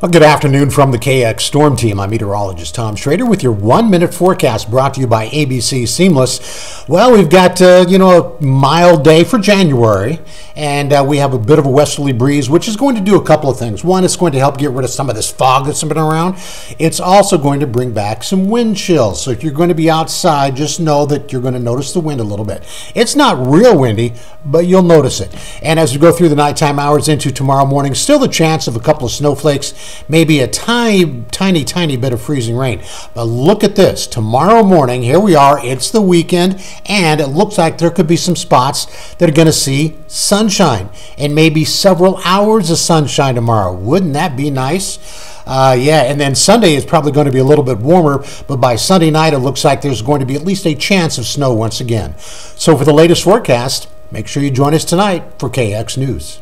Well, good afternoon from the KX Storm Team. I'm meteorologist Tom Schrader with your one minute forecast brought to you by ABC Seamless. Well, we've got, uh, you know, a mild day for January, and uh, we have a bit of a westerly breeze, which is going to do a couple of things. One, it's going to help get rid of some of this fog that's been around. It's also going to bring back some wind chills. So if you're going to be outside, just know that you're going to notice the wind a little bit. It's not real windy, but you'll notice it. And as we go through the nighttime hours into tomorrow morning, still the chance of a couple of snowflakes maybe a tiny, tiny, tiny bit of freezing rain. But look at this. Tomorrow morning, here we are. It's the weekend, and it looks like there could be some spots that are going to see sunshine and maybe several hours of sunshine tomorrow. Wouldn't that be nice? Uh, yeah, and then Sunday is probably going to be a little bit warmer, but by Sunday night, it looks like there's going to be at least a chance of snow once again. So, for the latest forecast, make sure you join us tonight for KX News.